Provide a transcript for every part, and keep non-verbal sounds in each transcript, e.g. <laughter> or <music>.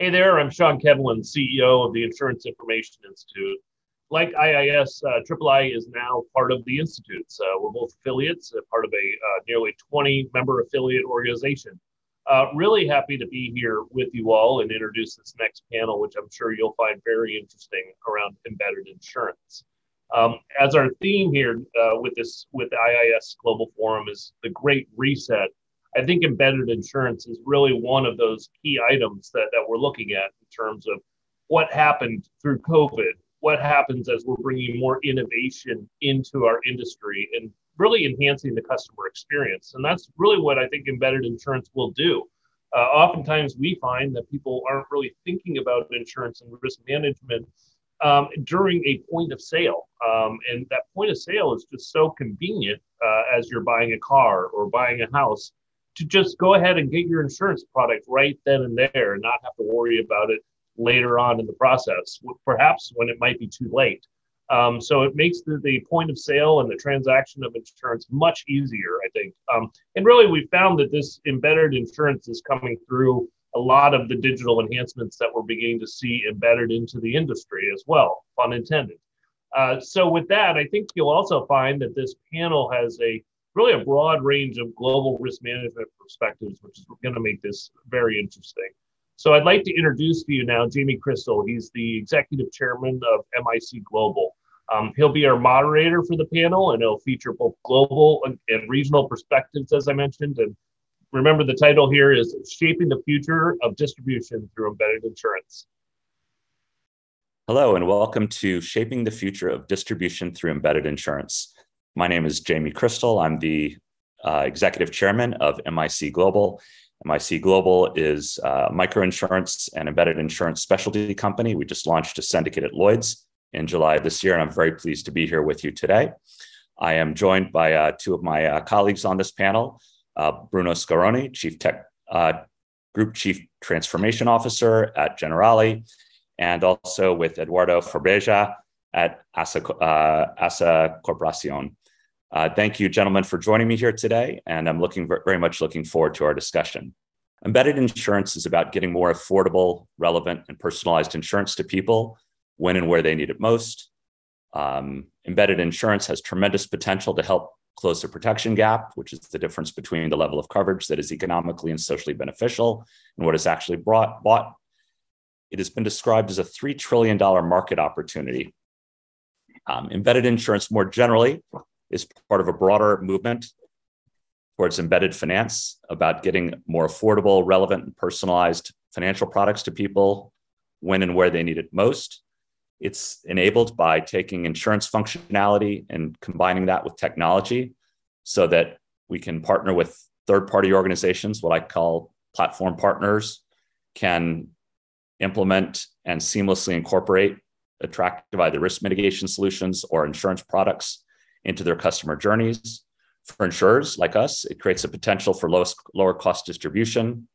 Hey there, I'm Sean Kevelighan, CEO of the Insurance Information Institute. Like IIS, uh, III is now part of the Institute. So we're both affiliates, uh, part of a uh, nearly 20 member affiliate organization. Uh, really happy to be here with you all and introduce this next panel, which I'm sure you'll find very interesting around embedded insurance. Um, as our theme here uh, with this with IIS Global Forum is the Great Reset I think embedded insurance is really one of those key items that, that we're looking at in terms of what happened through COVID, what happens as we're bringing more innovation into our industry and really enhancing the customer experience. And that's really what I think embedded insurance will do. Uh, oftentimes, we find that people aren't really thinking about insurance and risk management um, during a point of sale. Um, and that point of sale is just so convenient uh, as you're buying a car or buying a house to just go ahead and get your insurance product right then and there and not have to worry about it later on in the process, perhaps when it might be too late. Um, so it makes the, the point of sale and the transaction of insurance much easier, I think. Um, and really, we found that this embedded insurance is coming through a lot of the digital enhancements that we're beginning to see embedded into the industry as well, pun intended. Uh, so with that, I think you'll also find that this panel has a really a broad range of global risk management perspectives, which is going to make this very interesting. So I'd like to introduce to you now Jamie Crystal. He's the executive chairman of MIC Global. Um, he'll be our moderator for the panel, and it'll feature both global and, and regional perspectives, as I mentioned. And remember, the title here is Shaping the Future of Distribution Through Embedded Insurance. Hello, and welcome to Shaping the Future of Distribution Through Embedded Insurance. My name is Jamie Crystal. I'm the uh, executive chairman of MIC Global. MIC Global is a microinsurance and embedded insurance specialty company. We just launched a syndicate at Lloyd's in July of this year, and I'm very pleased to be here with you today. I am joined by uh, two of my uh, colleagues on this panel uh, Bruno Scaroni, Chief Tech uh, Group Chief Transformation Officer at Generali, and also with Eduardo Fábrega at ASSA, uh, ASSA Corporacion. Uh, thank you, gentlemen, for joining me here today, and I'm looking very much looking forward to our discussion. Embedded insurance is about getting more affordable, relevant, and personalized insurance to people when and where they need it most. Um, embedded insurance has tremendous potential to help close the protection gap, which is the difference between the level of coverage that is economically and socially beneficial and what is actually brought, bought. It has been described as a $3 trillion market opportunity. Um, embedded insurance more generally is part of a broader movement towards embedded finance about getting more affordable, relevant, and personalized financial products to people when and where they need it most. It's enabled by taking insurance functionality and combining that with technology so that we can partner with third party organizations, what I call platform partners, can implement and seamlessly incorporate attractive either risk mitigation solutions or insurance products into their customer journeys. For insurers like us, it creates a potential for lowest, lower cost distribution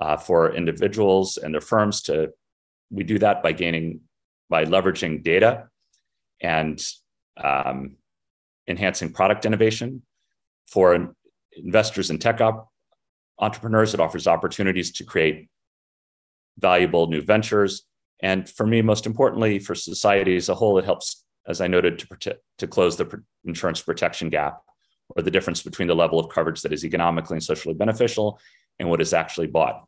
uh, for individuals and their firms to. We do that by gaining, by leveraging data and um, enhancing product innovation. For investors and tech op- entrepreneurs, it offers opportunities to create valuable new ventures. And for me, most importantly, for society as a whole, it helps as I noted, to, protect, to close the insurance protection gap or the difference between the level of coverage that is economically and socially beneficial and what is actually bought.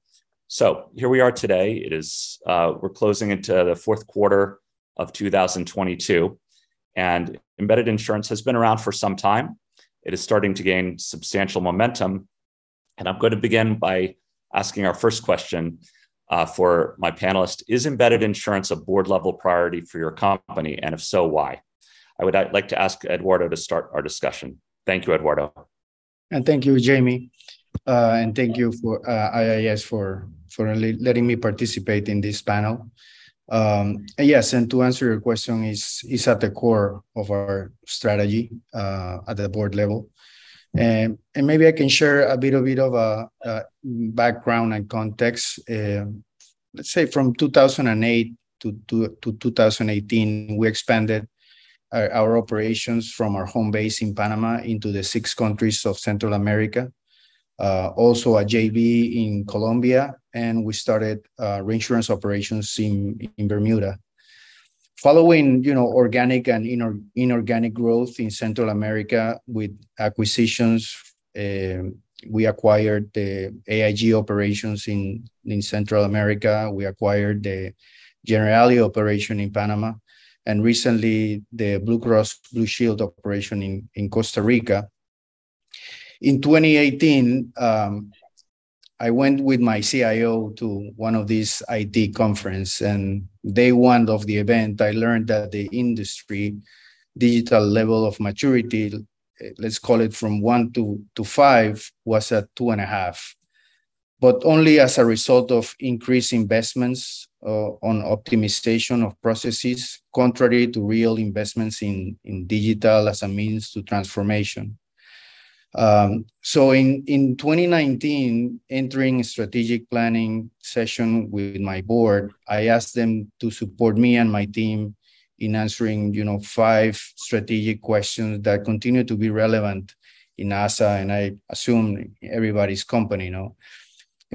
So here we are today. It is uh, we're closing into the fourth quarter of 2022, and embedded insurance has been around for some time. It is starting to gain substantial momentum, and I'm going to begin by asking our first question uh, for my panelist is embedded insurance a board level priority for your company? And if so, why? I would like to ask Eduardo to start our discussion. Thank you, Eduardo. And thank you, Jamie. Uh, and thank you for uh, IIS for, for letting me participate in this panel. Um, and yes, and to answer your question, is is at the core of our strategy uh, at the board level. And, and maybe I can share a bit, a bit of a, a background and context. Uh, let's say from 2008 to, to, to 2018, we expanded our, our, operations from our home base in Panama into the six countries of Central America. Uh, also a JV in Colombia and we started uh, reinsurance operations in, in Bermuda. Following, you know, organic and inor inorganic growth in Central America with acquisitions, uh, we acquired the AIG operations in, in Central America. We acquired the Generali operation in Panama, and recently the Blue Cross Blue Shield operation in, in Costa Rica. In 2018, um, I went with my CIO to one of these IT conference, and day one of the event, I learned that the industry digital level of maturity, let's call it from one to, to five, was at two and a half, but only as a result of increased investments uh, on optimization of processes, contrary to real investments in, in digital as a means to transformation. Um, so in, in 2019, entering strategic planning session with my board, I asked them to support me and my team in answering, you know, five strategic questions that continue to be relevant in ASSA and I assume everybody's company, you know.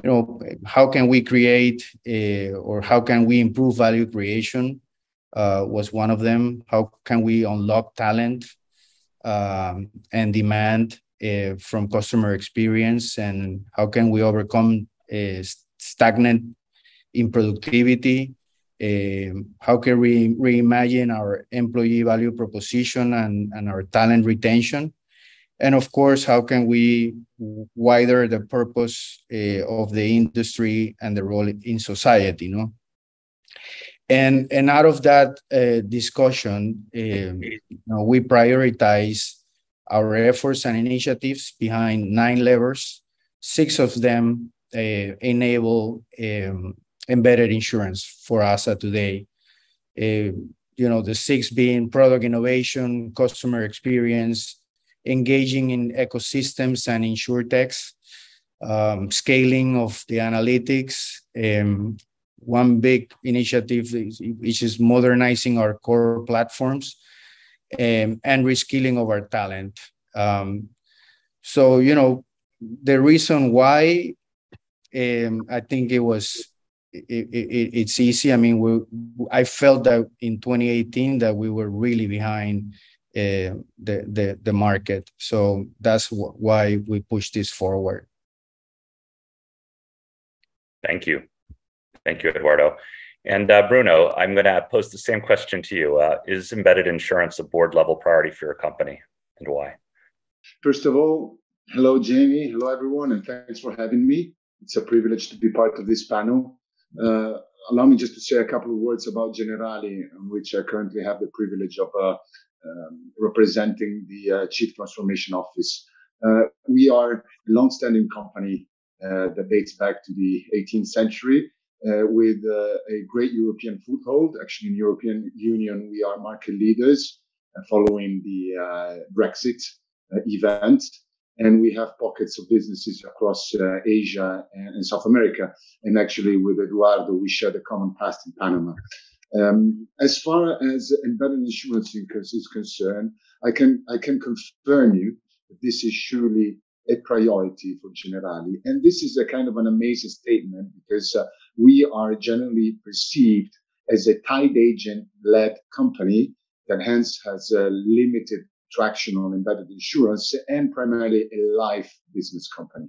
You know, how can we create a, or how can we improve value creation uh, was one of them. How can we unlock talent um, and demand uh, from customer experience and how can we overcome uh, stagnant in productivity uh, how can we reimagine our employee value proposition and, and our talent retention? And of course how can we widen the purpose uh, of the industry and the role in society you know and and out of that uh, discussion um, you know, we prioritize our efforts and initiatives behind nine levers. Six of them uh, enable um, embedded insurance for ASSA today. Uh, you know, the six being product innovation, customer experience, engaging in ecosystems and insurtechs, um, scaling of the analytics. Um, one big initiative which is modernizing our core platforms um, and reskilling of our talent. Um, so, you know, the reason why um, I think it was it, it, it's easy. I mean, we, I felt that in 2018 that we were really behind uh, the, the the market. So that's wh- why we pushed this forward. Thank you, thank you, Eduardo. And uh, Bruno, I'm going to pose the same question to you. Uh, is embedded insurance a board level priority for your company and why? First of all, hello, Jamie. Hello, everyone, and thanks for having me. It's a privilege to be part of this panel. Uh, allow me just to say a couple of words about Generali, which I currently have the privilege of uh, um, representing the uh, Chief Transformation Office. Uh, we are a long-standing company that dates back to the 18th century uh, with uh, a great European foothold. Actually, in European Union, we are market leaders uh, following the uh, Brexit uh, event. And we have pockets of businesses across uh, Asia and, and, South America. And actually, with Eduardo, we share the common past in Panama. Um, as far as embedded insurance is concerned, I can I can confirm you that this is surely a priority for Generali. And this is a kind of an amazing statement because uh, we are generally perceived as a tied agent led company that hence has a limited traction on embedded insurance and primarily a life business company.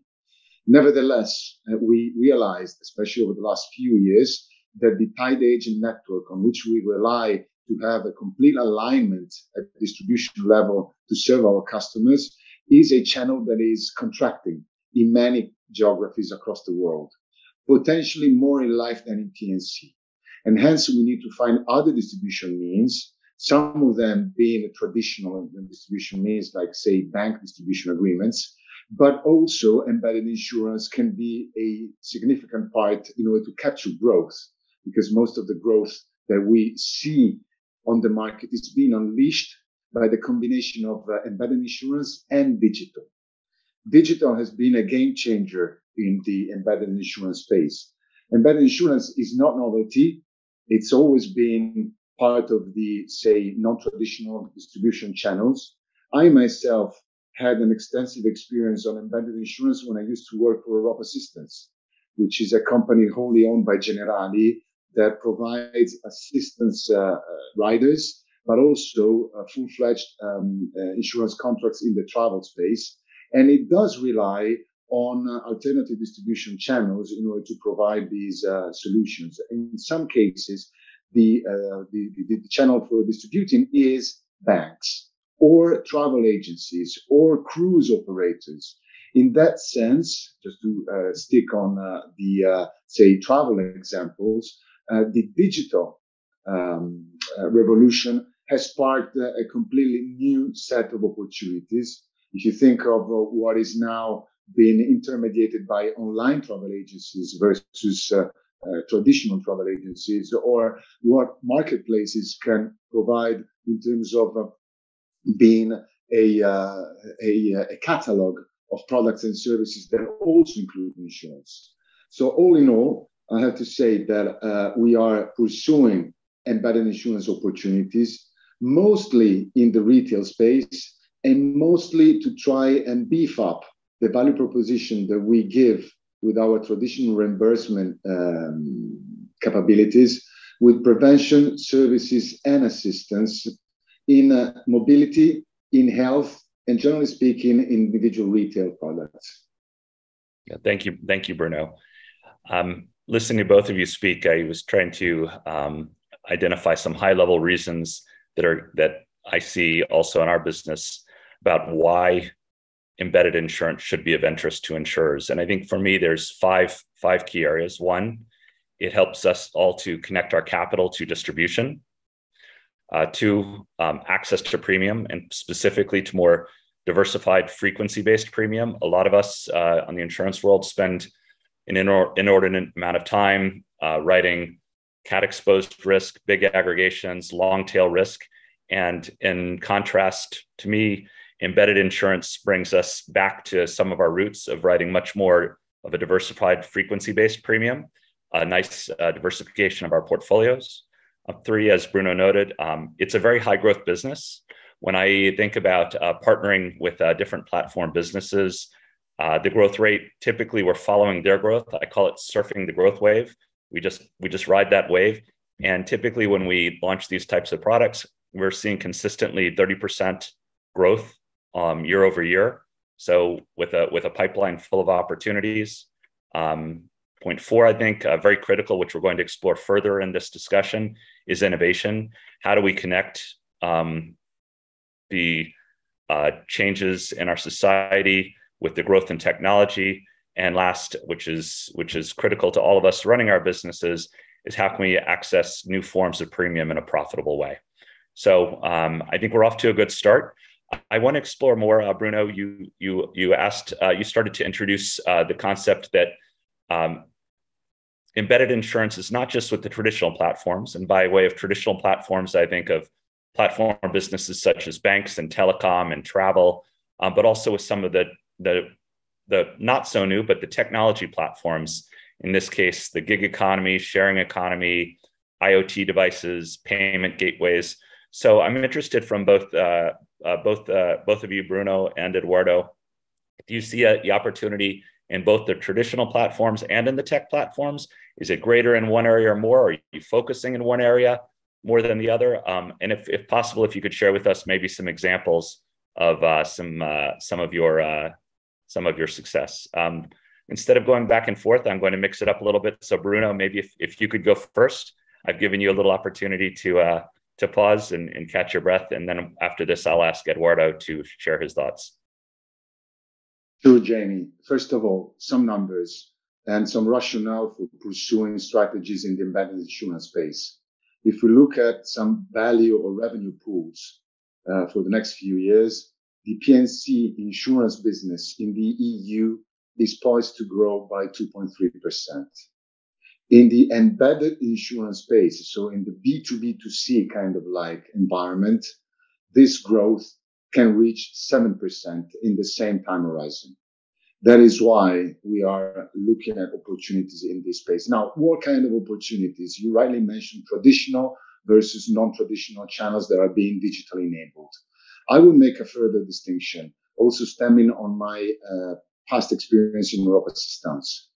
Nevertheless, uh, we realized, especially over the last few years, that the tied agent network on which we rely to have a complete alignment at distribution level to serve our customers is a channel that is contracting in many geographies across the world, potentially more in life than in P&C. And hence we need to find other distribution means, some of them being traditional distribution means like say bank distribution agreements, but also embedded insurance can be a significant part in order to capture growth because most of the growth that we see on the market is being unleashed by the combination of uh, embedded insurance and digital. Digital has been a game changer in the embedded insurance space. Embedded insurance is not novelty. It's always been part of the, say, non-traditional distribution channels. I myself had an extensive experience on embedded insurance when I used to work for Europ Assistance. which is a company wholly owned by Generali that provides assistance uh, uh riders, but also uh, full-fledged um, uh, insurance contracts in the travel space. And it does rely on alternative distribution channels in order to provide these solutions. In some cases, the, the, the channel for distributing is banks or travel agencies or cruise operators. In that sense, just to uh, stick on uh, the, uh, say, travel examples, uh, the digital um, uh, revolution has sparked a completely new set of opportunities. If you think of uh, what is now being intermediated by online travel agencies versus traditional travel agencies, or what marketplaces can provide in terms of being a, uh, a, a, catalog of products and services that also include insurance. So all in all, I have to say that uh, we are pursuing embedded insurance opportunities, mostly in the retail space, and mostly to try and beef up the value proposition that we give with our traditional reimbursement um, capabilities with prevention services and assistance in uh, mobility, in health, and generally speaking, in individual retail products. Yeah, thank you, thank you, Bruno. Um, listening to both of you speak, I was trying to um, identify some high-level reasons that are that I see also in our business about why embedded insurance should be of interest to insurers. And I think for me, there's five five key areas. One, it helps us all to connect our capital to distribution. Uh, two, um, access to premium and specifically to more diversified frequency based premium. A lot of us uh, on the insurance world spend an inor- inordinate amount of time uh, writing cat exposed risk, big aggregations, long tail risk. And in contrast, to me, embedded insurance brings us back to some of our roots of writing much more of a diversified frequency based premium, a nice uh, diversification of our portfolios. Uh, three, as Bruno noted, um, it's a very high growth business. When I think about uh, partnering with uh, different platform businesses, uh, the growth rate typically we're following their growth. I call it surfing the growth wave. We just we just ride that wave. And typically, when we launch these types of products, we're seeing consistently 30% growth um, year over year. So with a with a pipeline full of opportunities, um, Point four, I think, uh, very critical, which we're going to explore further in this discussion, is innovation. How do we connect um, the uh, changes in our society with the growth in technology? And last, which is which is critical to all of us running our businesses, is how can we access new forms of premium in a profitable way? So um, I think we're off to a good start. I want to explore more, uh, Bruno. You you you asked uh, you started to introduce uh, the concept that um, embedded insurance is not just with the traditional platforms. And by way of traditional platforms, I think of platform businesses such as banks and telecom and travel, um, but also with some of the, the, the not so new, but the technology platforms. In this case, the gig economy, sharing economy, IoT devices, payment gateways. So I'm interested from both uh, uh, both uh, both of you, Bruno and Eduardo. Do you see a, the opportunity in both the traditional platforms and in the tech platforms? Is it greater in one area or more? Are you focusing in one area more than the other? Um, and if, if possible, if you could share with us maybe some examples of uh, some uh, some of your uh, some of your success. Um, instead of going back and forth, I'm going to mix it up a little bit. So Bruno, maybe if, if you could go first, I've given you a little opportunity to uh, to pause and, and catch your breath, and then after this, I'll ask Eduardo to share his thoughts. Sure, Jamie. First of all, some numbers and some rationale for pursuing strategies in the embedded insurance space. If we look at some value or revenue pools uh, for the next few years, the P&C insurance business in the EU is poised to grow by 2.3%. In the embedded insurance space, so in the B2B2C kind of like environment, this growth can reach 7% in the same time horizon. That is why we are looking at opportunities in this space. Now, what kind of opportunities? You rightly mentioned traditional versus non-traditional channels that are being digitally enabled. I will make a further distinction, also stemming on my uh, past experience in Europ Assistance.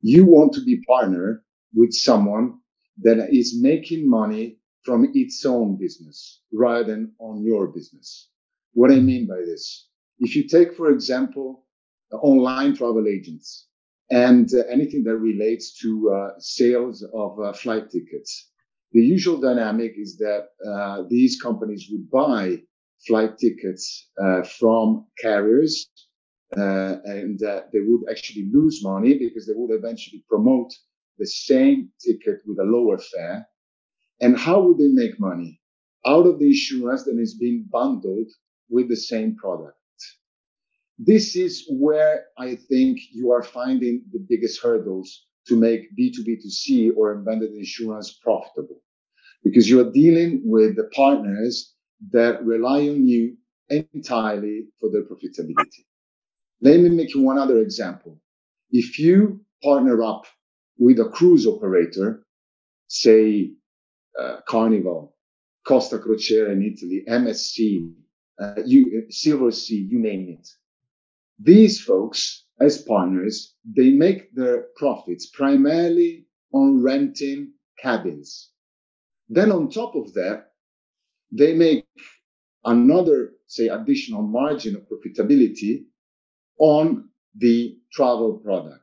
You want to be partner with someone that is making money from its own business rather than on your business. What I mean by this, if you take, for example, online travel agents and uh, anything that relates to uh, sales of uh, flight tickets, the usual dynamic is that uh, these companies would buy flight tickets uh, from carriers uh, and they would actually lose money because they would eventually promote the same ticket with a lower fare. And how would they make money? Out of the insurance that is being bundled with the same product. This is where I think you are finding the biggest hurdles to make B2B2C or embedded insurance profitable because you are dealing with the partners that rely on you entirely for their profitability. Let me make you one other example. If you partner up with a cruise operator, say uh, Carnival, Costa Crociere in Italy, MSC, uh, you, Silversea, you name it. These folks, as partners, they make their profits primarily on renting cabins. Then on top of that, they make another, say, additional margin of profitability on the travel product.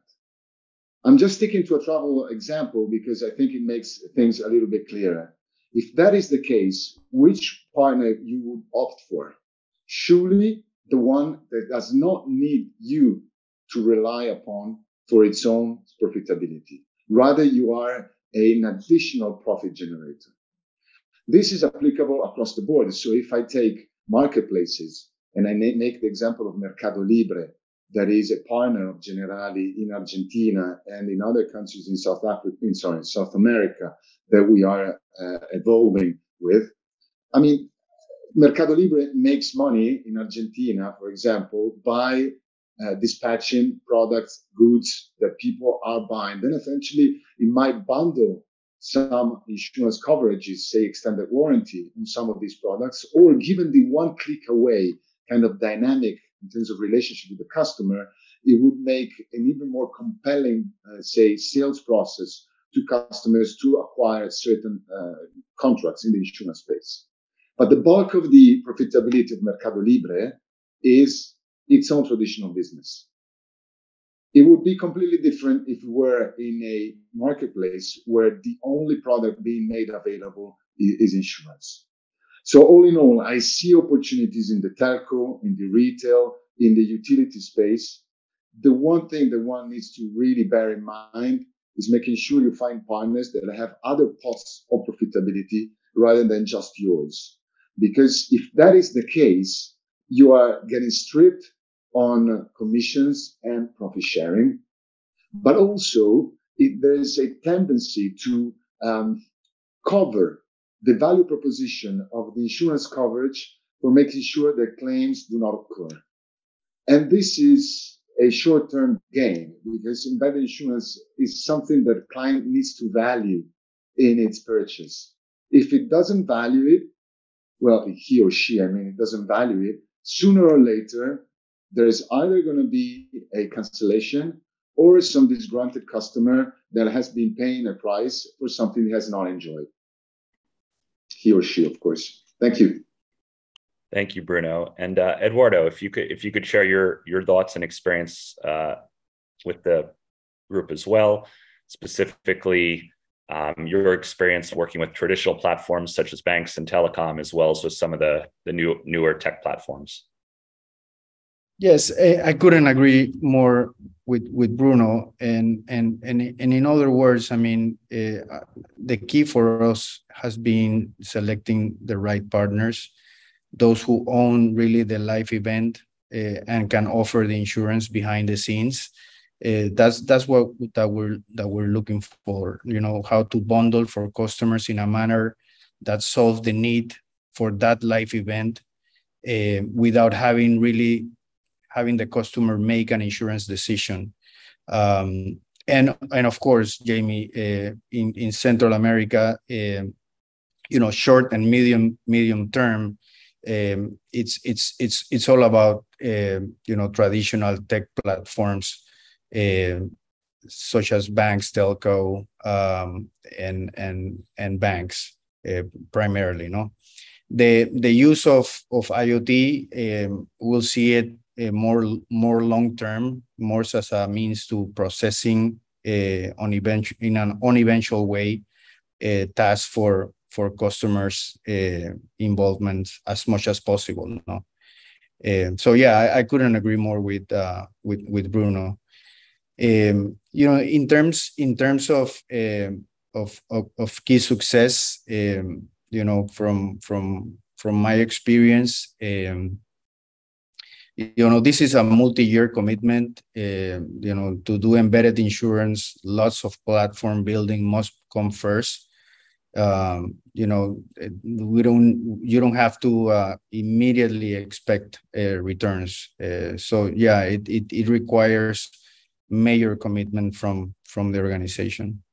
I'm just sticking to a travel example because I think it makes things a little bit clearer. If that is the case, which partner you would opt for? Surely the one that does not need you to rely upon for its own profitability. Rather, you are an additional profit generator. This is applicable across the board. So if I take marketplaces and I make the example of Mercado Libre, that is a partner of Generali in Argentina and in other countries in South Africa, in sorry, South America that we are uh, evolving with. I mean, Mercado Libre makes money in Argentina, for example, by uh, dispatching products, goods that people are buying. Then eventually it might bundle some insurance coverages, say extended warranty on some of these products, or given the one click away kind of dynamic in terms of relationship with the customer, it would make an even more compelling, uh, say, sales process to customers to acquire certain uh, contracts in the insurance space. But the bulk of the profitability of Mercado Libre is its own traditional business. It would be completely different if we were in a marketplace where the only product being made available is insurance. So all in all, I see opportunities in the telco, in the retail, in the utility space. The one thing that one needs to really bear in mind is making sure you find partners that have other pots of profitability rather than just yours. Because if that is the case, you are getting stripped on commissions and profit sharing, but also it, there is a tendency to um, cover the value proposition of the insurance coverage for making sure that claims do not occur. And this is a short-term gain because embedded insurance is something that client needs to value in its purchase. If it doesn't value it, well, he or she, I mean, it doesn't value it, sooner or later, there's either going to be a cancellation or some disgruntled customer that has been paying a price for something he has not enjoyed. He or she, of course. Thank you. Thank you, Bruno. And uh, Eduardo, if you could if you could share your your thoughts and experience uh, with the group as well, specifically um, your experience working with traditional platforms such as banks and telecom, as well as with some of the the new newer tech platforms. Yes, I couldn't agree more with with Bruno. And and and and in other words, I mean, uh, the key for us has been selecting the right partners, those who own really the live event uh, and can offer the insurance behind the scenes. Uh, that's that's what that we're that we're looking for. You know, how to bundle for customers in a manner that solves the need for that live event without having really having the customer make an insurance decision. Um, and and of course, Jamie, uh, in in Central America, uh, you know, short and medium medium term, um, it's it's it's it's all about uh, you know traditional tech platforms. such as banks, telco, um, and and and banks uh, primarily. No, the the use of of IoT um, we'll see it more more long term, more as a means to processing uh, on event in an uneventual way uh, task for for customers involvement as much as possible. No, so yeah, I, I, couldn't agree more with uh, with with Bruno. Um, you know, in terms in terms of of, of, of key success, you know, from from from my experience, you know, this is a multi-year commitment. Uh, you know, to do embedded insurance, lots of platform building must come first. Um, you know, we don't you don't have to uh, immediately expect uh, returns. Uh, so yeah, it, it it requires major commitment from from the organization.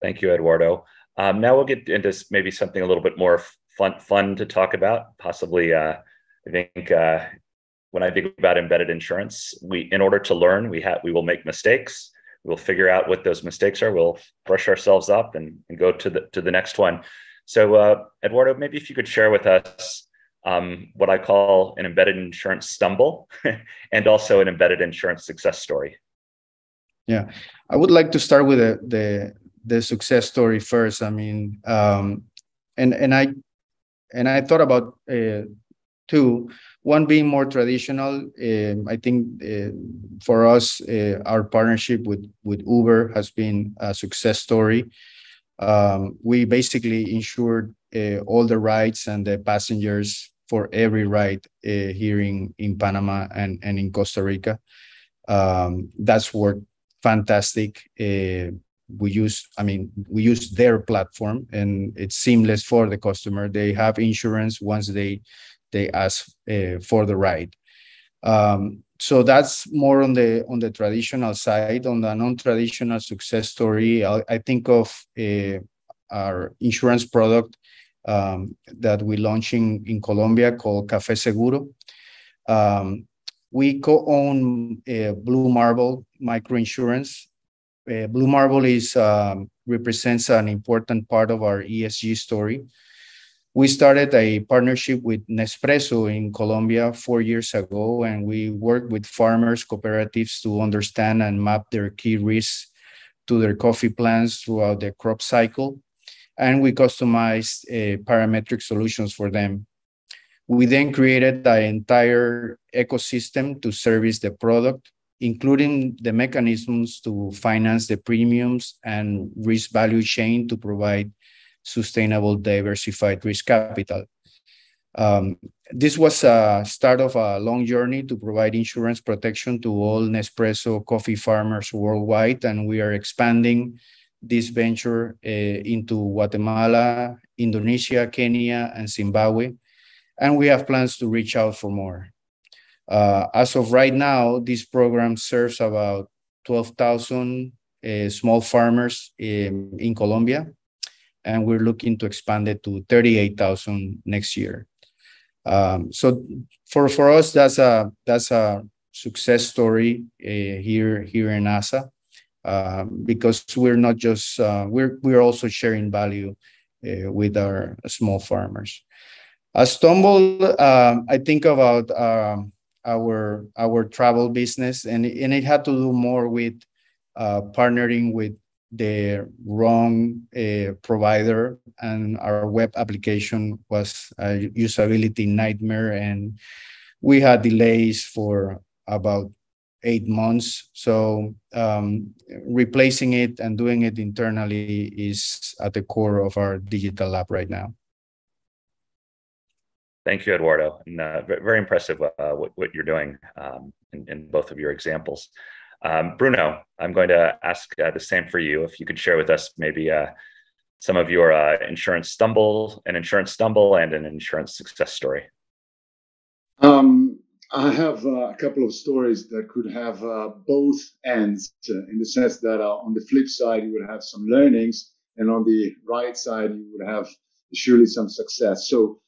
Thank you, Eduardo. Um, now we'll get into maybe something a little bit more fun fun to talk about. Possibly, uh, I think uh, when I think about embedded insurance, we in order to learn, we have we will make mistakes. We'll figure out what those mistakes are. We'll brush ourselves up and, and go to the to the next one. So, uh, Eduardo, maybe if you could share with us um, what I call an embedded insurance stumble <laughs> and also an embedded insurance success story. Yeah, I would like to start with the the, the success story first. I mean, um, and and I and I thought about uh, two. One being more traditional. Uh, I think uh, for us, uh, our partnership with with Uber has been a success story. Um, we basically insured uh, all the rides and the passengers for every ride uh, here in, in Panama and, and in Costa Rica. Um, that's worked fantastic. Uh, we use, I mean, we use their platform and it's seamless for the customer. They have insurance once they they ask uh, for the ride. Um, so that's more on the on the traditional side. On the non-traditional success story, I, I think of uh, our insurance product um, that we launched launching in Colombia called Café Seguro. Um, we co-own uh, Blue Marble Microinsurance. Uh, Blue Marble is um, represents an important part of our ESG story. We started a partnership with Nespresso in Colombia four years ago, and we worked with farmers cooperatives to understand and map their key risks to their coffee plants throughout the crop cycle and we customized uh, parametric solutions for them. We then created the entire ecosystem to service the product, including the mechanisms to finance the premiums and risk value chain to provide sustainable, diversified risk capital. Um, this was a start of a long journey to provide insurance protection to all Nespresso coffee farmers worldwide, and we are expanding this venture uh, into Guatemala, Indonesia, Kenya, and Zimbabwe. And we have plans to reach out for more. Uh, as of right now, this program serves about 12,000 uh, small farmers in, in Colombia, and we're looking to expand it to 38,000 next year. Um, so for, for us, that's a, that's a success story uh, here, here in ASSA. Um, because we're not just uh, we're we're also sharing value uh, with our small farmers. A stumble, um, I think about um, our our travel business, and and it had to do more with uh, partnering with the wrong uh, provider, and our web application was a usability nightmare, and we had delays for about eight months. So um, replacing it and doing it internally is at the core of our digital lab right now. Thank you, Eduardo. And, uh, very impressive uh, what, what, you're doing um, in, in, both of your examples. Um, Bruno, I'm going to ask uh, the same for you. If you could share with us maybe uh, some of your uh, insurance stumble, an insurance stumble, and an insurance success story. Um, I have uh, a couple of stories that could have uh, both ends uh, in the sense that on the flip side, you would have some learnings, and on the right side, you would have surely some success. So,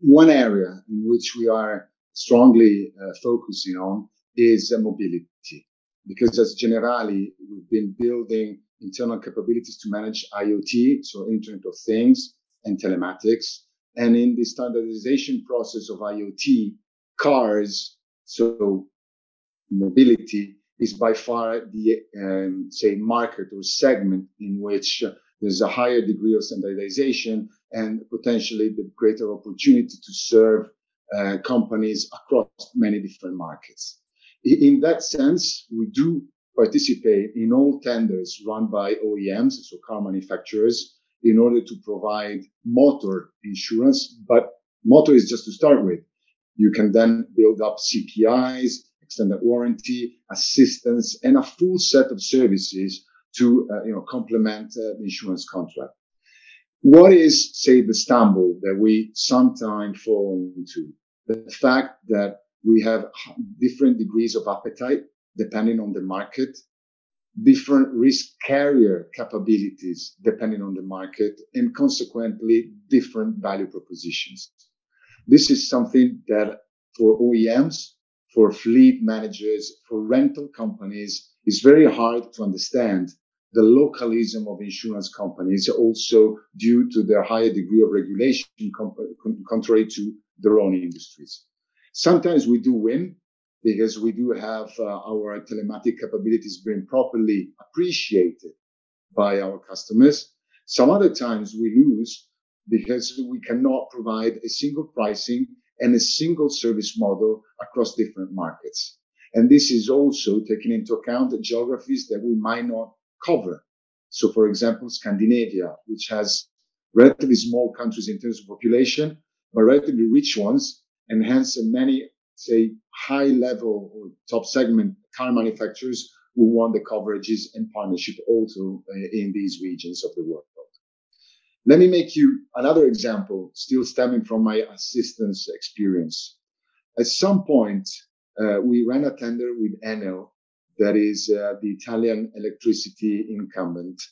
one area in which we are strongly focusing on is mobility. because as Generali, we've been building internal capabilities to manage IoT, so Internet of Things and telematics. And in the standardization process of IoT, cars, so mobility is by far the, um, say, market or segment in which there's a higher degree of standardization and potentially the greater opportunity to serve uh, companies across many different markets. In that sense, we do participate in all tenders run by OEMs, so car manufacturers, in order to provide motor insurance. But motor is just to start with. You can then build up CPIs, extended warranty, assistance, and a full set of services to uh, you know complement uh, the insurance contract. What is, say, the stumble that we sometimes fall into? The fact that we have different degrees of appetite depending on the market, different risk carrier capabilities depending on the market, and consequently different value propositions. This is something that for OEMs, for fleet managers, for rental companies, is very hard to understand the localism of insurance companies also due to their higher degree of regulation contrary to their own industries. Sometimes we do win because we do have uh, our telematic capabilities being properly appreciated by our customers. Some other times we lose because we cannot provide a single pricing and a single service model across different markets. And this is also taking into account the geographies that we might not cover. So, for example, Scandinavia, which has relatively small countries in terms of population, but relatively rich ones, and hence many, say, high level or top segment car manufacturers who want the coverages and partnership also uh, in these regions of the world. Let me make you another example, still stemming from my assistance experience. At some point, uh, we ran a tender with Enel, that is uh, the Italian electricity incumbent,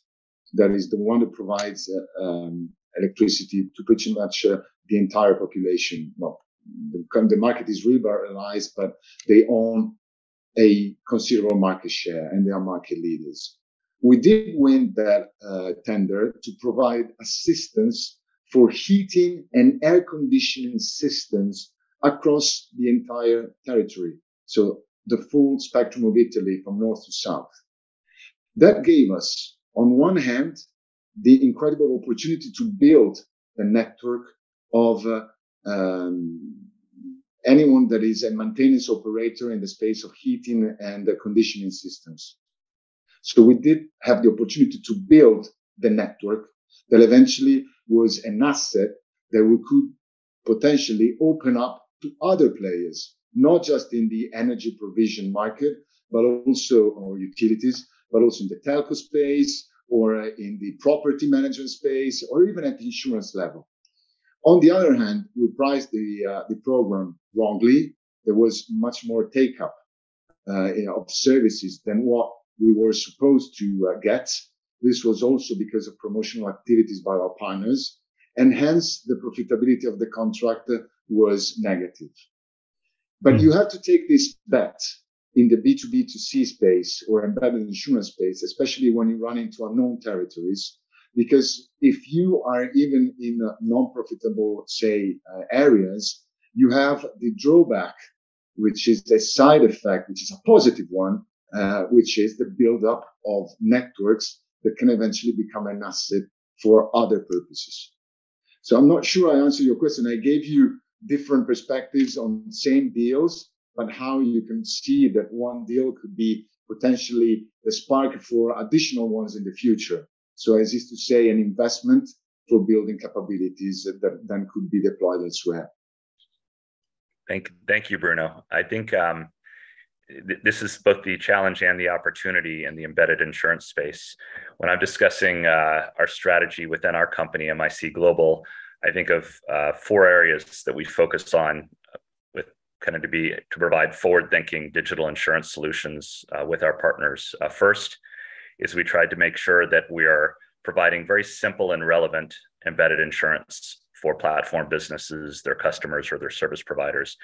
that is the one that provides uh, um, electricity to pretty much uh, the entire population. The, the market is liberalized, but they own a considerable market share and they are market leaders. We did win that uh, tender to provide assistance for heating and air conditioning systems across the entire territory. So the full spectrum of Italy from north to south. That gave us, on one hand, the incredible opportunity to build a network of uh, um, anyone that is a maintenance operator in the space of heating and conditioning systems. So we did have the opportunity to build the network that eventually was an asset that we could potentially open up to other players, not just in the energy provision market, but also or utilities, but also in the telco space or uh, in the property management space or even at the insurance level. On the other hand, we priced the, uh, the program wrongly. There was much more take up uh, of services than what we were supposed to uh, get. This was also because of promotional activities by our partners, and hence the profitability of the contract was negative. But mm. you have to take this bet in the B2B2C space or embedded insurance space, especially when you run into unknown territories, because if you are even in non-profitable, say, uh, areas, you have the drawback, which is a side effect, which is a positive one, uh, which is the buildup of networks that can eventually become an asset for other purposes. So I'm not sure I answered your question. I gave you different perspectives on same deals, but how you can see that one deal could be potentially the spark for additional ones in the future. So as is to say, an investment for building capabilities that then could be deployed elsewhere. Thank, thank you, Bruno. I think um, th- this is both the challenge and the opportunity in the embedded insurance space. When I'm discussing uh, our strategy within our company, MIC Global, I think of uh, four areas that we focus on uh, with kind of to be to provide forward-thinking digital insurance solutions uh, with our partners. Uh, first is we tried to make sure that we are providing very simple and relevant embedded insurance for platform businesses, their customers, or their service providers.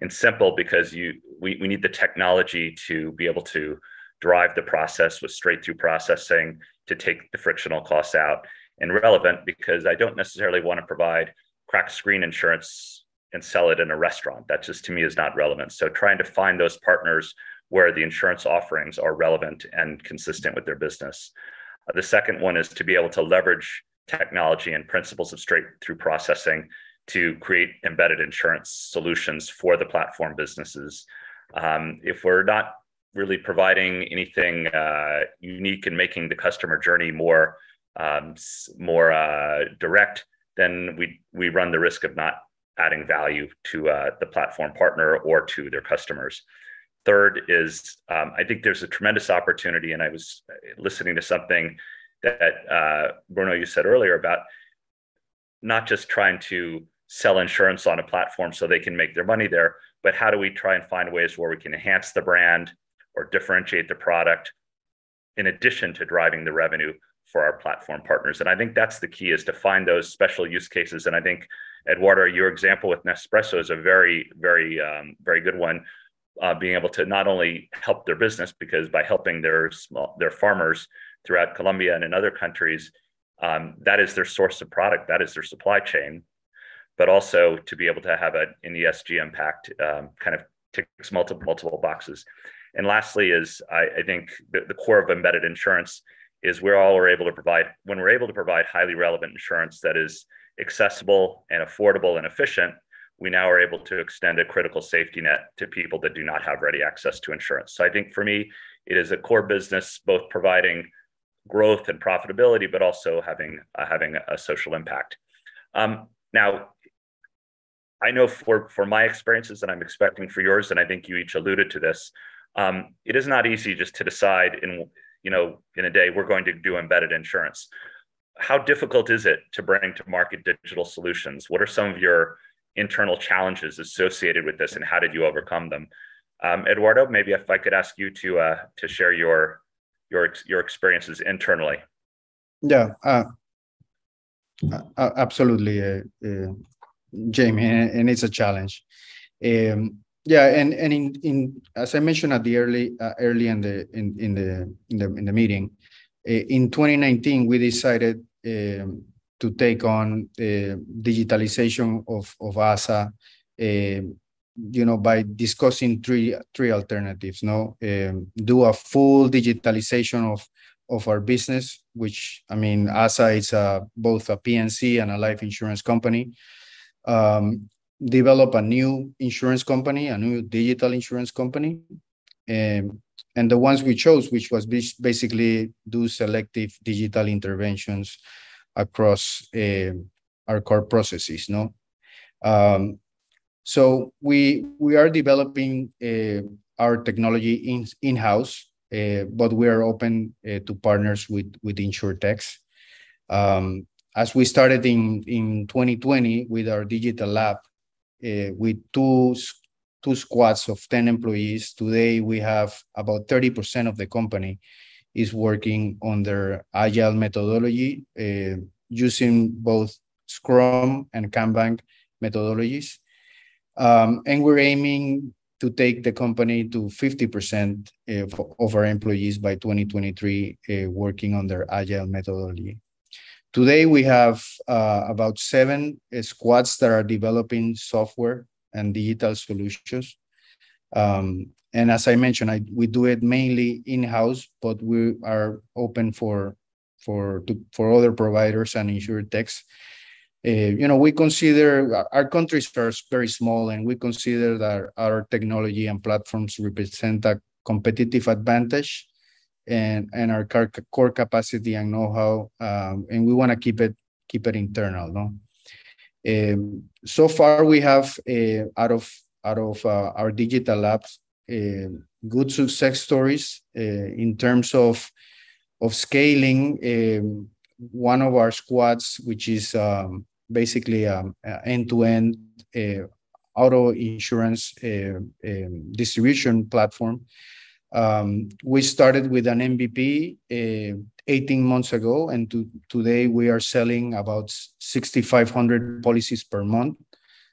And simple because you we, we need the technology to be able to drive the process with straight through processing to take the frictional costs out. And relevant because I don't necessarily want to provide cracked screen insurance and sell it in a restaurant. That just to me is not relevant. So trying to find those partners where the insurance offerings are relevant and consistent with their business. The second one is to be able to leverage technology and principles of straight through processing to create embedded insurance solutions for the platform businesses. Um, if we're not really providing anything uh, unique and making the customer journey more um, more uh, direct, then we we run the risk of not adding value to uh, the platform partner or to their customers. Third is um, I think there's a tremendous opportunity, and I was listening to something that uh, Bruno you said earlier about not just trying to sell insurance on a platform so they can make their money there, but how do we try and find ways where we can enhance the brand or differentiate the product in addition to driving the revenue for our platform partners. And I think that's the key is to find those special use cases. And I think Eduardo, your example with Nespresso is a very, very, um, very good one. Uh, being able to not only help their business because by helping their small their farmers throughout Colombia and in other countries, um, that is their source of product, that is their supply chain, but also to be able to have an, an ESG impact um, kind of ticks multiple multiple boxes. And lastly, is I, I think the, the, core of embedded insurance is we're all are able to provide when we're able to provide highly relevant insurance that is accessible and affordable and efficient. We now are able to extend a critical safety net to people that do not have ready access to insurance. So I think for me, it is a core business, both providing growth and profitability, but also having uh, having a social impact. Um, now, I know for for my experiences, and I'm expecting for yours, and I think you each alluded to this. Um, it is not easy just to decide in you know in a day we're going to do embedded insurance. How difficult is it to bring to market digital solutions? What are some of your internal challenges associated with this, and how did you overcome them? Um, Eduardo, maybe if I could ask you to uh, to share your your your experiences internally. Yeah, uh, uh, absolutely, uh, uh, Jamie, and, it's a challenge. Um, yeah, and and in in as I mentioned at the early uh, early in the in in the in the in the meeting, uh, in 2019 we decided um, to take on uh, digitalization of of ASSA, um, you know, by discussing three three alternatives. No, um, do a full digitalization of of our business, which I mean, ASSA is a, both a PNC and a life insurance company. Um, develop a new insurance company, a new digital insurance company. Um, and the ones we chose, which was basically do selective digital interventions across uh, our core processes. No, um, so we we are developing uh, our technology in in house, uh, but we are open uh, to partners with with insurtechs. Um, as we started in in 2020 with our digital lab, uh, with two two squads of 10 employees. Today, we have about 30% of the company is working on their agile methodology uh, using both Scrum and Kanban methodologies. Um, and we're aiming to take the company to 50% of, of our employees by 2023 uh, working on their agile methodology. Today, we have uh, about seven squads that are developing software and digital solutions. Um, and as I mentioned, I, we do it mainly in-house, but we are open for for to, for other providers and insurtechs. Uh, you know, we consider our countries are very small, and we consider that our technology and platforms represent a competitive advantage and and our core, capacity and know-how, um, and we want to keep it keep it internal. No, um, so far we have uh, out of out of uh, our digital labs good success stories uh, in terms of of scaling. Um, one of our squads, which is um, basically um, end-to-end uh, auto insurance uh, um, distribution platform um, we started with an MVP uh, 18 months ago, and to, today we are selling about 6,500 policies per month,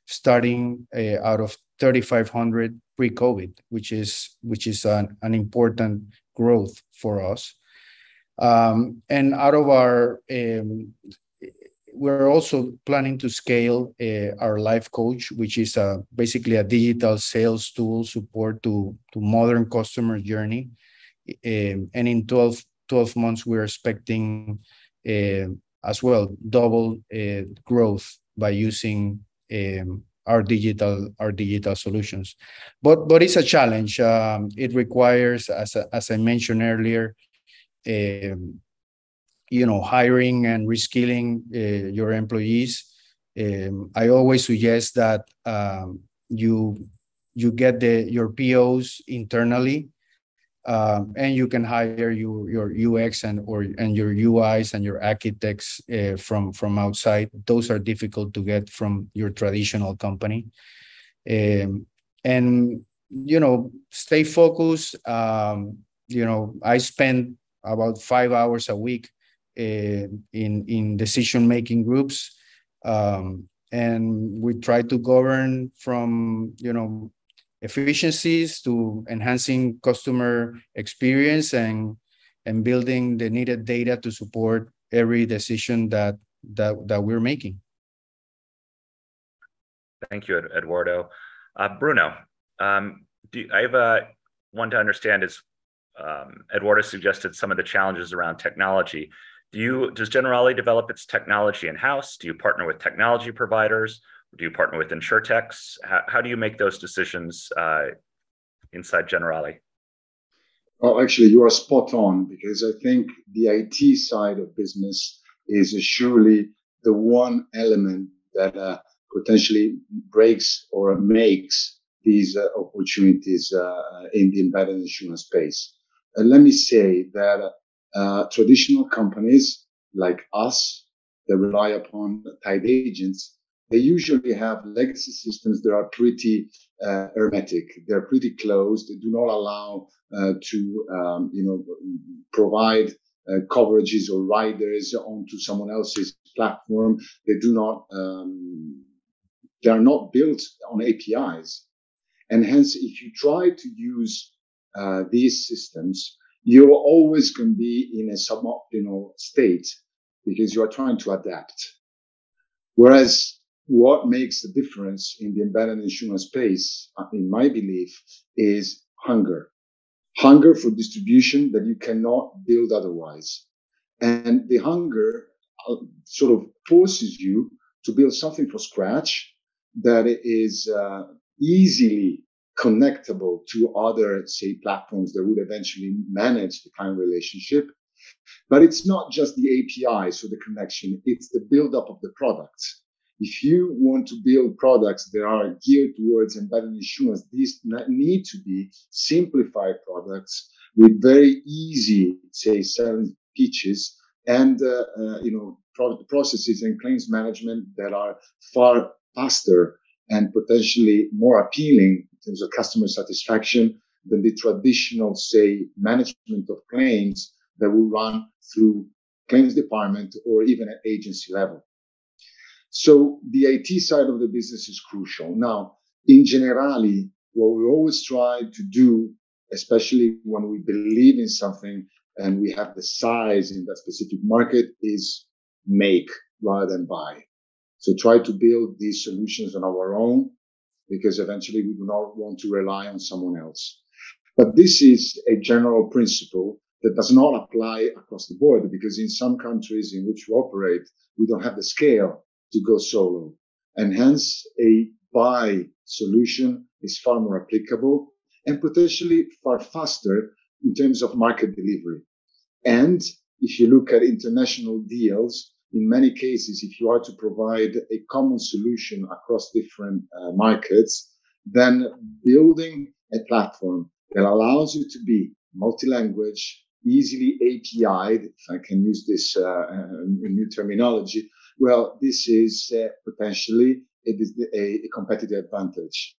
starting uh, out of 3,500 pre-COVID, which is which is an, an important growth for us. Um, and out of our, um, we're also planning to scale uh, our life coach, which is a, basically a digital sales tool support to, to modern customer journey. Um, and in 12, 12 months, we're expecting uh, as well double uh, growth by using um, our digital our digital solutions. But but it's a challenge. Um, it requires as, as i mentioned earlier um, you know hiring and reskilling uh, your employees. Um, i always suggest that um, you you get the your pos internally um, and you can hire your your UX and or and your UIs and your architects uh, from from outside. Those are difficult to get from your traditional company, um, and you know stay focused. Um, you know I spend about five hours a week uh, in in decision making groups, um, and we try to govern from you know efficiencies to enhancing customer experience and and building the needed data to support every decision that that that we're making. Thank you, Eduardo. Uh, Bruno, um, do, I have a one to understand is um, Eduardo suggested some of the challenges around technology. Do you does Generali develop its technology in house? Do you partner with technology providers? Do you partner with insurtechs? How, how do you make those decisions uh, inside Generali? Well, actually, you are spot on because I think the IT side of business is surely the one element that uh, potentially breaks or makes these uh, opportunities uh, in the embedded insurance space. let me say that uh, traditional companies like us that rely upon tied agents they usually have legacy systems that are pretty uh, hermetic. They're pretty closed. They do not allow uh, to, um, you know, provide uh, coverages or riders onto someone else's platform. They do not, um, they are not built on APIs. And hence, if you try to use uh, these systems, you're always going to be in a suboptimal state because you are trying to adapt. Whereas what makes the difference in the embedded insurance space, in my belief, is hunger. Hunger for distribution that you cannot build otherwise. And the hunger uh, sort of forces you to build something from scratch that is uh, easily connectable to other, say, platforms that would eventually manage the client relationship. But it's not just the APIs or the connection, it's the buildup of the products if you want to build products that are geared towards embedded insurance, these need to be simplified products with very easy, say, selling pitches and uh, uh, you know processes and claims management that are far faster and potentially more appealing in terms of customer satisfaction than the traditional, say, management of claims that will run through claims department or even at agency level. So the IT side of the business is crucial. Now, in Generali, what we always try to do, especially when we believe in something and we have the size in that specific market, is make rather than buy. So try to build these solutions on our own because eventually we do not want to rely on someone else. But this is a general principle that does not apply across the board because in some countries in which we operate, we don't have the scale to go solo. And hence a buy solution is far more applicable and potentially far faster in terms of market delivery. And if you look at international deals, in many cases, if you are to provide a common solution across different uh, markets, then building a platform that allows you to be multi-language, easily API'd, if I can use this uh, uh, new terminology, well, this is uh, potentially a, a, competitive advantage.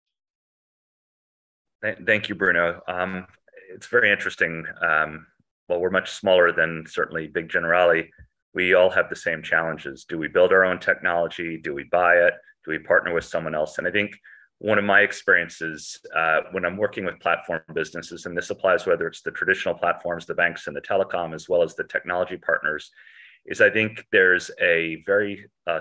Thank you, Bruno. Um, it's very interesting. Um, well, we're much smaller than certainly Big Generali. We all have the same challenges. Do we build our own technology? Do we buy it? Do we partner with someone else? And I think one of my experiences uh, when I'm working with platform businesses, and this applies whether it's the traditional platforms, the banks and the telecom, as well as the technology partners, is I think there's a very uh,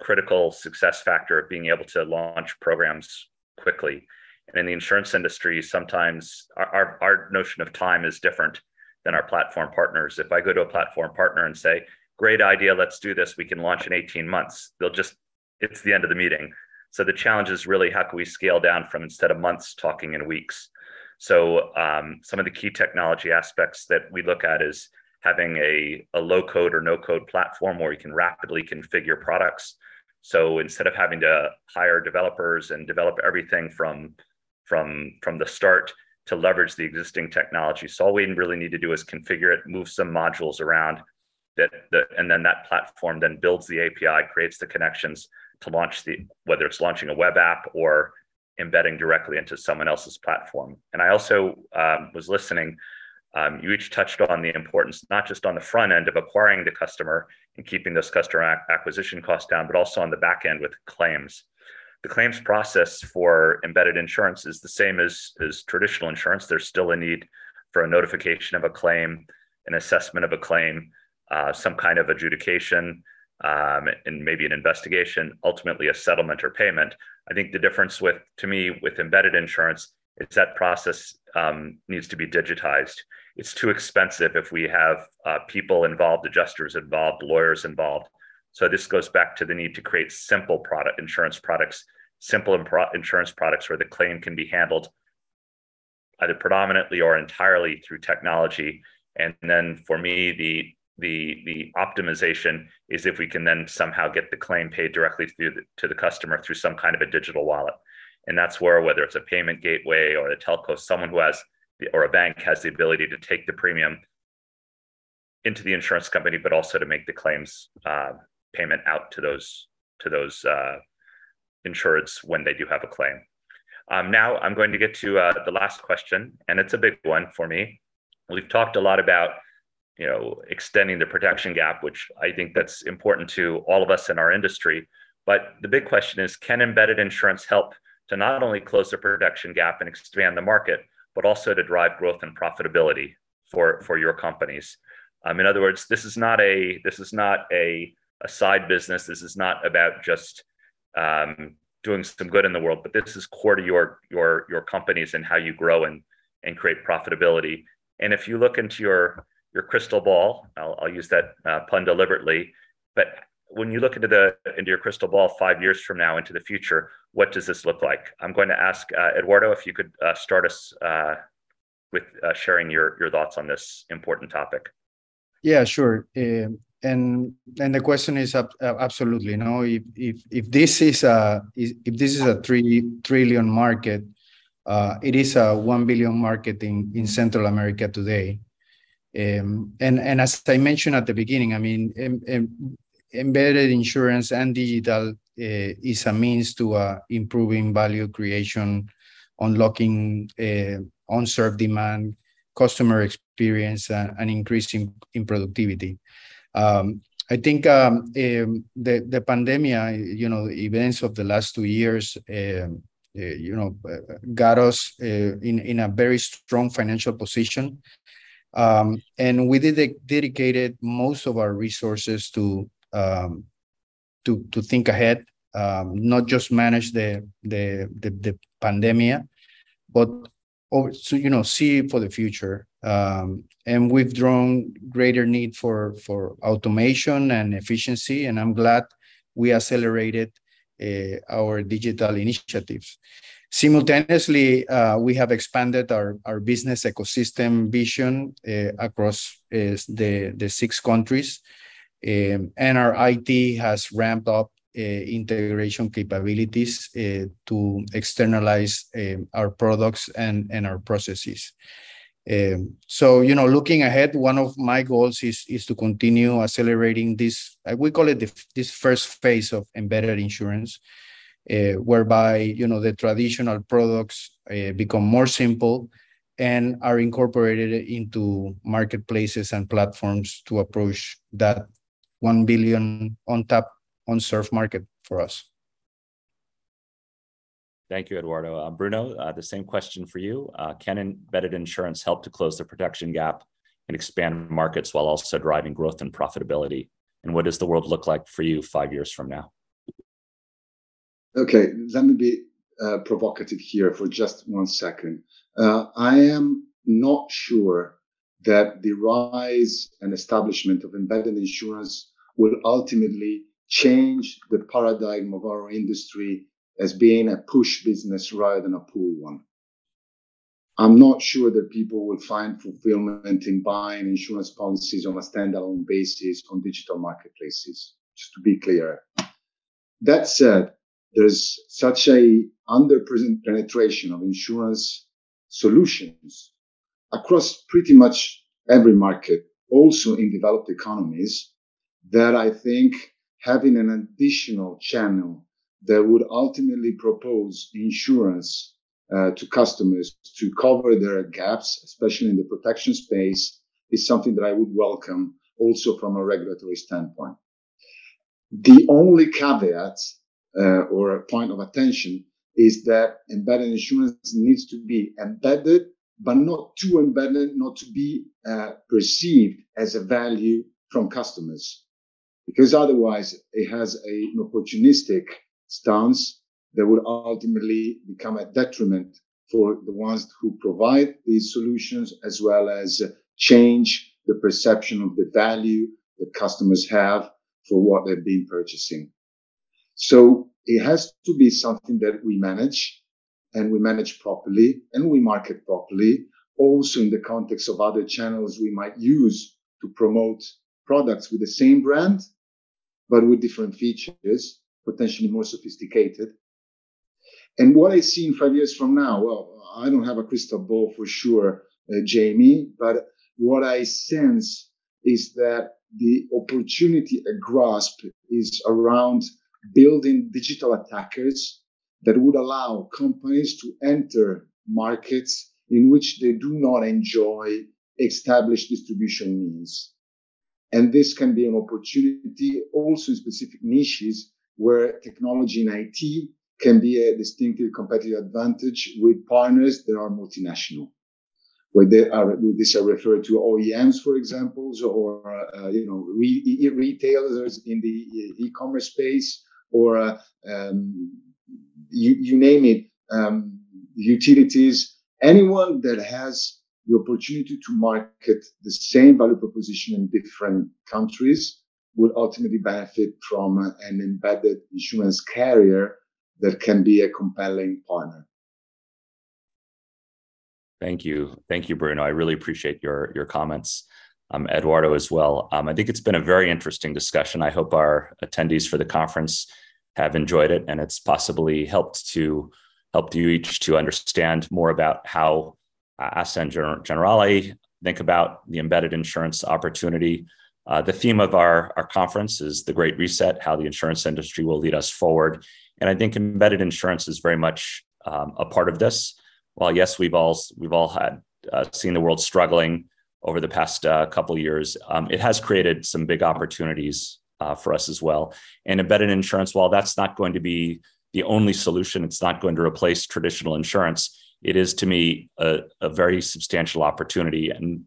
critical success factor of being able to launch programs quickly. And in the insurance industry, sometimes our, our, notion of time is different than our platform partners. If I go to a platform partner and say, great idea, let's do this, we can launch in 18 months, they'll just, it's the end of the meeting so the challenge is really how can we scale down from instead of months talking in weeks. So um, some of the key technology aspects that we look at is having a, a low code or no code platform where you can rapidly configure products. So instead of having to hire developers and develop everything from, from, from the start to leverage the existing technology. So all we really need to do is configure it, move some modules around that, that and then that platform then builds the API, creates the connections to launch the whether it's launching a web app or embedding directly into someone else's platform. And I also um, was listening. Um, you each touched on the importance, not just on the front end of acquiring the customer and keeping those customer ac- acquisition costs down, but also on the back end with claims. The claims process for embedded insurance is the same as, as traditional insurance. There's still a need for a notification of a claim, an assessment of a claim, uh, some kind of adjudication, um, and maybe an investigation, ultimately a settlement or payment. I think the difference with, to me, with embedded insurance is that process um, needs to be digitized. It's too expensive if we have uh, people involved, adjusters involved, lawyers involved. So this goes back to the need to create simple product insurance products, simple insurance products where the claim can be handled either predominantly or entirely through technology. And then for me, the the the optimization is if we can then somehow get the claim paid directly through the, to the customer through some kind of a digital wallet and that's where whether it's a payment gateway or a telco someone who has the, or a bank has the ability to take the premium into the insurance company but also to make the claims uh, payment out to those to those uh, insureds when they do have a claim um, now i'm going to get to uh, the last question and it's a big one for me we've talked a lot about you know, extending the protection gap, which I think that's important to all of us in our industry. But the big question is, can embedded insurance help to not only close the protection gap and expand the market, but also to drive growth and profitability for, for your companies? Um, in other words, this is not a this is not a, a side business. This is not about just um, doing some good in the world, but this is core to your your your companies and how you grow and and create profitability. And if you look into your your crystal ball. I'll, I'll use that uh, pun deliberately, but when you look into the into your crystal ball five years from now into the future, what does this look like? I'm going to ask uh, Eduardo if you could uh, start us uh, with uh, sharing your your thoughts on this important topic. Yeah, sure. Um, and and the question is absolutely you know if if if this is a if this is a three trillion market, uh, it is a one billion market in in Central America today. Um, and, and as I mentioned at the beginning, I mean, em, em, embedded insurance and digital uh, is a means to uh, improving value creation, unlocking uh, unserved demand, customer experience, uh, and increasing in productivity. Um, I think um, um, the the pandemic, you know, events of the last two years, uh, you know, uh, got us in in a very strong financial position um, and we did dedicated most of our resources to um, to to think ahead, um, not just manage the the the, the pandemic, but so you know see for the future. Um, and we've drawn greater need for for automation and efficiency, and I'm glad we accelerated uh, our digital initiatives. Simultaneously, uh, we have expanded our, our business ecosystem vision uh, across uh, the, the six countries. Um, and our IT has ramped up uh, integration capabilities uh, to externalize um, our products and, and our processes. Um, so, you know, looking ahead, one of my goals is, is to continue accelerating this, we call it this first phase of embedded insurance, uh, whereby you know the traditional products uh, become more simple and are incorporated into marketplaces and platforms to approach that 1 billion on tap on unserved market for us Thank you, Eduardo. Uh, Bruno, uh, the same question for you. Uh, can embedded insurance help to close the protection gap and expand markets while also driving growth and profitability? And what does the world look like for you five years from now? Okay, let me be uh, provocative here for just one second. Uh, I am not sure that the rise and establishment of embedded insurance will ultimately change the paradigm of our industry as being a push business rather than a pull one. I'm not sure that people will find fulfillment in buying insurance policies on a standalone basis on digital marketplaces, just to be clear. That said, there's such a under penetration of insurance solutions across pretty much every market, also in developed economies, that I think having an additional channel that would ultimately propose insurance uh, to customers to cover their gaps, especially in the protection space, is something that I would welcome also from a regulatory standpoint. The only caveat uh, or point of attention is that embedded insurance needs to be embedded, but not too embedded, not to be uh, perceived as a value from customers, because otherwise it has a, an opportunistic stance that would ultimately become a detriment for the ones who provide these solutions, as well as change the perception of the value that customers have for what they've been purchasing. So it has to be something that we manage and we manage properly and we market properly. Also in the context of other channels we might use to promote products with the same brand, but with different features, potentially more sophisticated. And what I see in five years from now, well, I don't have a crystal ball for sure, uh, Jamie, but what I sense is that the opportunity at grasp is around building digital attackers that would allow companies to enter markets in which they do not enjoy established distribution means. And this can be an opportunity also in specific niches where technology and IT can be a distinctive competitive advantage with partners that are multinational. Where they are, this are referred to OEMs, for example, or uh, you know re- retailers in the e-commerce space, or uh, um, you, you name it, um, utilities, anyone that has the opportunity to market the same value proposition in different countries would ultimately benefit from an embedded insurance carrier that can be a compelling partner. Thank you. Thank you, Bruno. I really appreciate your, your comments. Um, Eduardo as well. Um, I think it's been a very interesting discussion. I hope our attendees for the conference have enjoyed it and it's possibly helped to help you each to understand more about how uh, ASSA and Generali think about the embedded insurance opportunity. Uh, the theme of our, our conference is the Great Reset, how the insurance industry will lead us forward. And I think embedded insurance is very much um, a part of this. While yes, we've all we've all had uh, seen the world struggling over the past uh, couple years, um, it has created some big opportunities uh, for us as well. And embedded insurance, while that's not going to be the only solution, it's not going to replace traditional insurance. It is to me a, a very substantial opportunity. And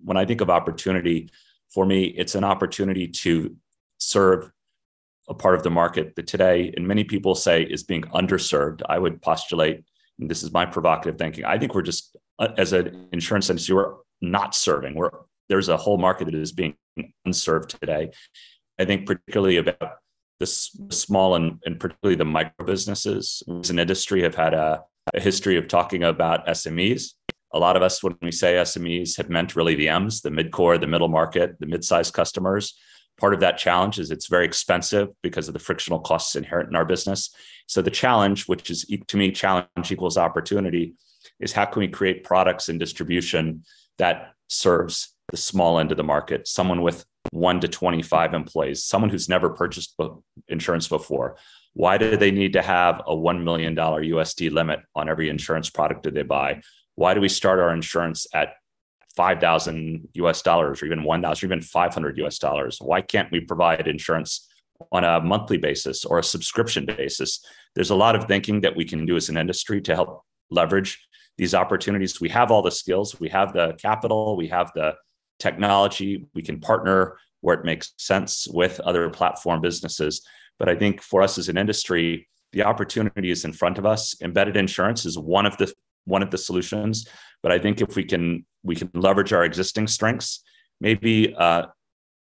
when I think of opportunity, for me, it's an opportunity to serve a part of the market that today, and many people say is being underserved. I would postulate, and this is my provocative thinking. I think we're just, uh, as an insurance industry, we're not serving. We're there's a whole market that is being unserved today. I think particularly about the small and, and particularly the micro businesses as an industry have had a, a history of talking about SMEs. A lot of us, when we say SMEs, have meant really the M's, the mid core, the middle market, the mid sized customers. Part of that challenge is it's very expensive because of the frictional costs inherent in our business. So the challenge, which is to me, challenge equals opportunity, is how can we create products and distribution that serves the small end of the market, someone with one to 25 employees, someone who's never purchased insurance before. Why do they need to have a $1 million USD limit on every insurance product that they buy? Why do we start our insurance at 5,000 US dollars or even 1,000 or even 500 US dollars? Why can't we provide insurance on a monthly basis or a subscription basis there's a lot of thinking that we can do as an industry to help leverage these opportunities. We have all the skills, we have the capital, we have the technology, we can partner where it makes sense with other platform businesses. But I think for us as an industry, the opportunity is in front of us. Embedded insurance is one of the one of the solutions, but I think if we can we can leverage our existing strengths, maybe uh,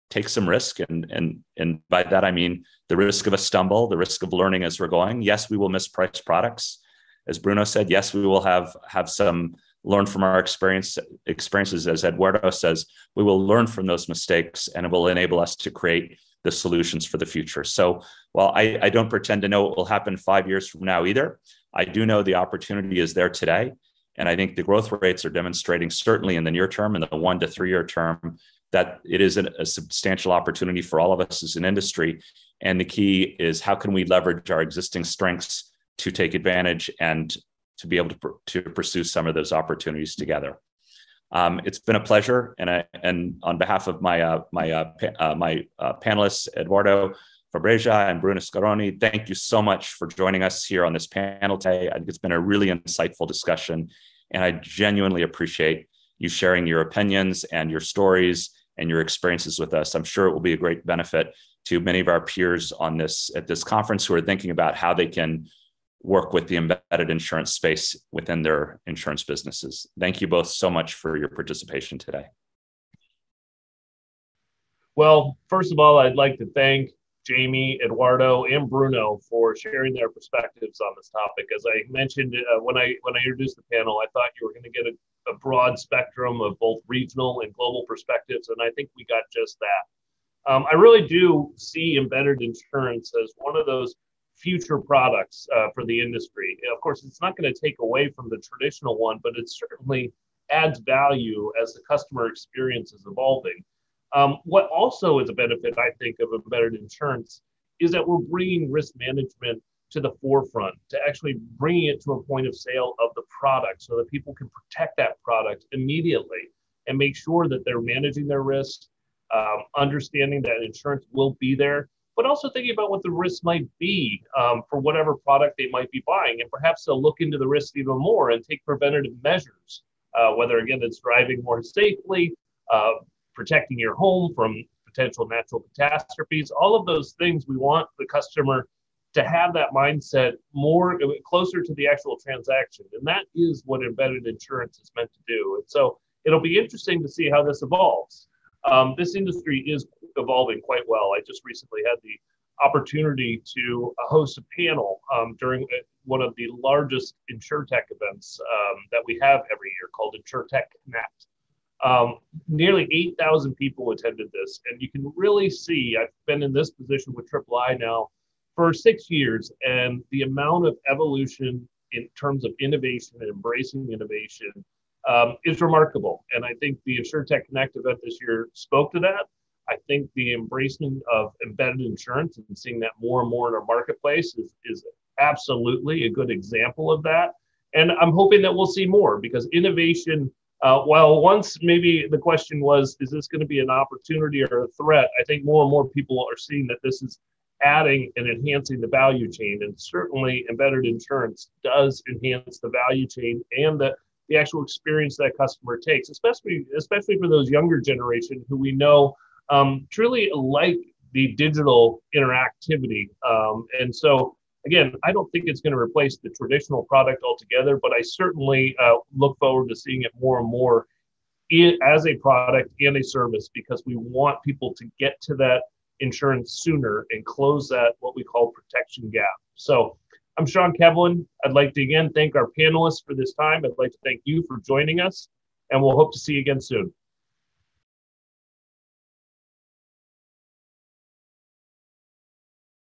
take some risk, and and and by that I mean the risk of a stumble, the risk of learning as we're going. Yes, we will misprice products, as Bruno said. Yes, we will have have some learn from our experience experiences as eduardo says we will learn from those mistakes and it will enable us to create the solutions for the future. So while I, I don't pretend to know what will happen five years from now either i do know the opportunity is there today. And i think the growth rates are demonstrating certainly in the near term and the one to three year term that it is a substantial opportunity for all of us as an industry. And the key is how can we leverage our existing strengths to take advantage and to be able to, to pursue some of those opportunities together. Um, it's been a pleasure, and I, and on behalf of my uh, my uh, pa- uh, my uh, panelists Eduardo Fábrega and Bruno Scaroni, thank you so much for joining us here on this panel today. I think it's been a really insightful discussion, and I genuinely appreciate you sharing your opinions and your stories and your experiences with us. I'm sure it will be a great benefit to many of our peers on this at this conference who are thinking about how they can work with the embedded insurance space within their insurance businesses. Thank you both so much for your participation today. Well, first of all, I'd like to thank Jamie, Eduardo, and Bruno for sharing their perspectives on this topic. As I mentioned uh, when I when I introduced the panel, I thought you were going to get a, a broad spectrum of both regional and global perspectives, and I think we got just that. Um, I really do see embedded insurance as one of those future products uh, for the industry. Of course, it's not going to take away from the traditional one, but it certainly adds value as the customer experience is evolving. Um, what also is a benefit, I think, of embedded insurance is that we're bringing risk management to the forefront, to actually bringing it to a point of sale of the product so that people can protect that product immediately and make sure that they're managing their risk, um, understanding that insurance will be there but also thinking about what the risks might be um, for whatever product they might be buying. And perhaps they'll look into the risk even more and take preventative measures, uh, whether again it's driving more safely, uh, protecting your home from potential natural catastrophes, all of those things we want the customer to have that mindset more closer to the actual transaction. And that is what embedded insurance is meant to do. And so it'll be interesting to see how this evolves. Um, this industry is evolving quite well. I just recently had the opportunity to uh, host a panel um, during uh, one of the largest InsurTech events um, that we have every year called InsurTech Connect. Um, nearly 8,000 people attended this, and you can really see I've been in this position with Triple I now for six years, and the amount of evolution in terms of innovation and embracing innovation um, is remarkable. And I think the InsurTech Connect event this year spoke to that. I think the embracing of embedded insurance and seeing that more and more in our marketplace is, is absolutely a good example of that. And I'm hoping that we'll see more because innovation, uh, while once maybe the question was, is this going to be an opportunity or a threat? I think more and more people are seeing that this is adding and enhancing the value chain. And certainly embedded insurance does enhance the value chain and the the actual experience that customer takes, especially especially for those younger generation who we know um, truly like the digital interactivity. Um, and so again, I don't think it's going to replace the traditional product altogether, but I certainly uh, look forward to seeing it more and more in, as a product and a service because we want people to get to that insurance sooner and close that what we call protection gap. So I'm Sean Kevelighan. I'd like to again thank our panelists for this time. I'd like to thank you for joining us, and we'll hope to see you again soon.